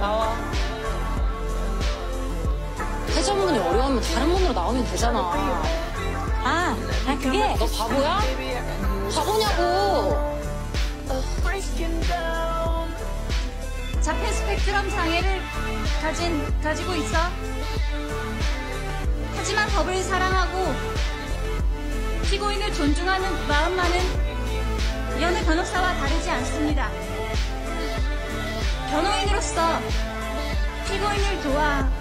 나와. 회전문이 어려우면 다른 문으로 나오면 되잖아. 아, 아 그게 너 바보야? 바보냐고. 자폐 스펙트럼 장애를 가진 가지고 있어. 하지만 법을 사랑하고 피고인을 존중하는 마음만은 여느 변호사와 다르지 않습니다. 변호인으로서 피고인을 도와